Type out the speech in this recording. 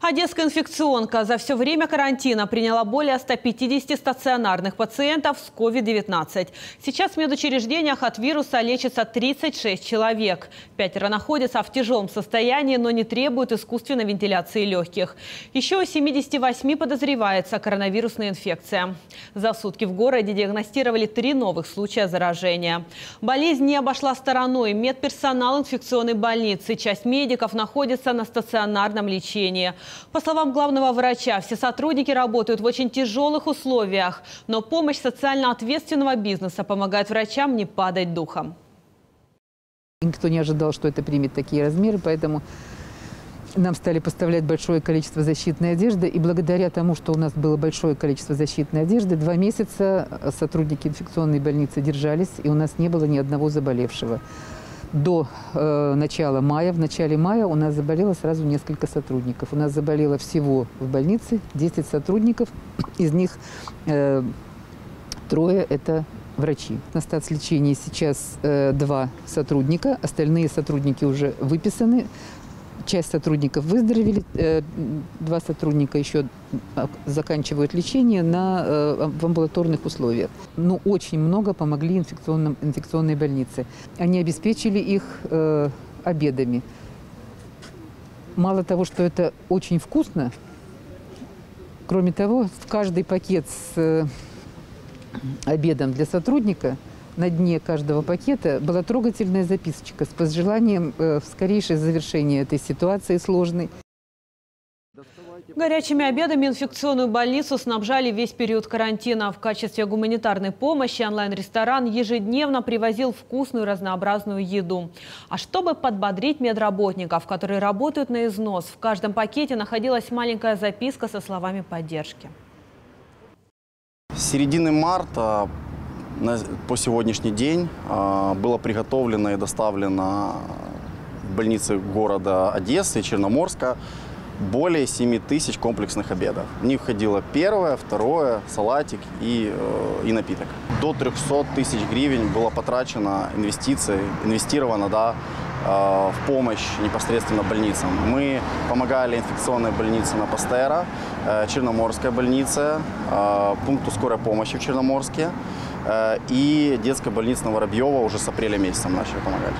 Одесская инфекционка за все время карантина приняла более 150 стационарных пациентов с COVID-19. Сейчас в медучреждениях от вируса лечится 36 человек. Пятеро находятся в тяжелом состоянии, но не требуют искусственной вентиляции легких. Еще у 78 подозревается коронавирусная инфекция. За сутки в городе диагностировали три новых случая заражения. Болезнь не обошла стороной. Медперсонал инфекционной больницы, часть медиков находится на стационарном лечении. По словам главного врача, все сотрудники работают в очень тяжелых условиях, но помощь социально ответственного бизнеса помогает врачам не падать духом. Никто не ожидал, что это примет такие размеры, поэтому нам стали поставлять большое количество защитной одежды. И благодаря тому, что у нас было большое количество защитной одежды, два месяца сотрудники инфекционной больницы держались, и у нас не было ни одного заболевшего до э, начала мая. В начале мая у нас заболело сразу несколько сотрудников. У нас заболело всего в больнице 10 сотрудников, из них э, трое – это врачи. На статс-лечении сейчас э, два сотрудника, остальные сотрудники уже выписаны. Часть сотрудников выздоровели, э, два сотрудника еще заканчивают лечение на, э, в амбулаторных условиях. Но очень много помогли инфекционным, инфекционной больнице. Они обеспечили их э, обедами. Мало того, что это очень вкусно, кроме того, в каждый пакет с обедом для сотрудника – на дне каждого пакета была трогательная записочка с пожеланием э, скорейшего завершения этой ситуации сложной. Горячими обедами инфекционную больницу снабжали весь период карантина. В качестве гуманитарной помощи онлайн-ресторан ежедневно привозил вкусную разнообразную еду. А чтобы подбодрить медработников, которые работают на износ, в каждом пакете находилась маленькая записка со словами поддержки. С середины марта по сегодняшний день а, было приготовлено и доставлено в больницы города Одессы и Черноморска более 7 тысяч комплексных обедов. В них входило первое, второе, салатик и, э, и напиток. До 300 тысяч гривен было потрачено инвестиций, инвестировано да, э, в помощь непосредственно больницам. Мы помогали инфекционной больнице на Пастера, э, Черноморская больница, пункту скорой помощи в Черноморске и детская больница на Воробьева уже с апреля месяца начали помогать.